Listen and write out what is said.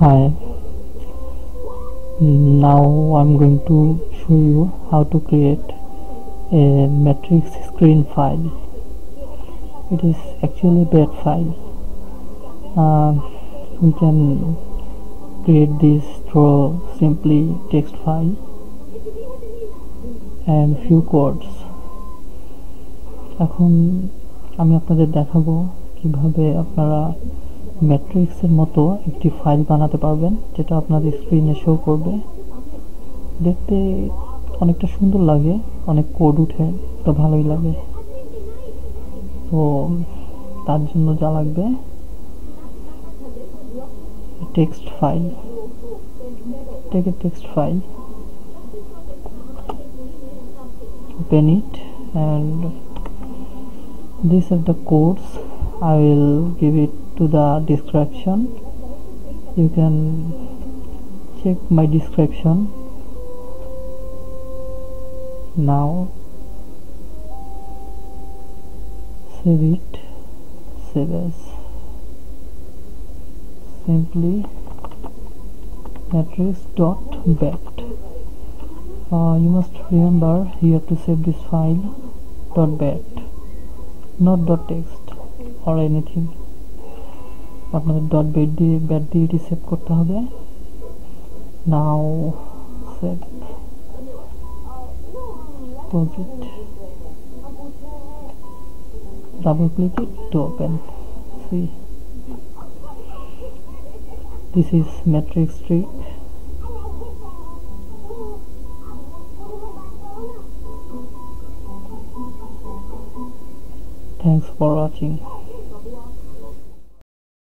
hi now I'm going to show you how to create a matrix screen file. It is actually a bat file. Uh, we can create this through simply text file and few codes. এখন আমি আপনাদের দেখাবো কিভাবে আপনারা ম্যাট্রিক্সের মতো একটি file বানাতে পারবেন, যেটা আপনাদের স্ক্রিনে শো করবে। দেখতে অনেকটা সুন্দর লাগে, অনেক কোড উঠে, তো ভালোই লাগে। তো তার জন্য যা লাগবে text file take a text file open it and these are the codes give it to the description. You can check my description now. Save it. Save as simply matrix.bat uh, you must remember you have to save this file dot .bat not dot .text or anything আপনাদের dot bed দিয়ে bat দিয়ে এটি save করতে হবে now save close it double click it to open see this is matrix tree thanks for watching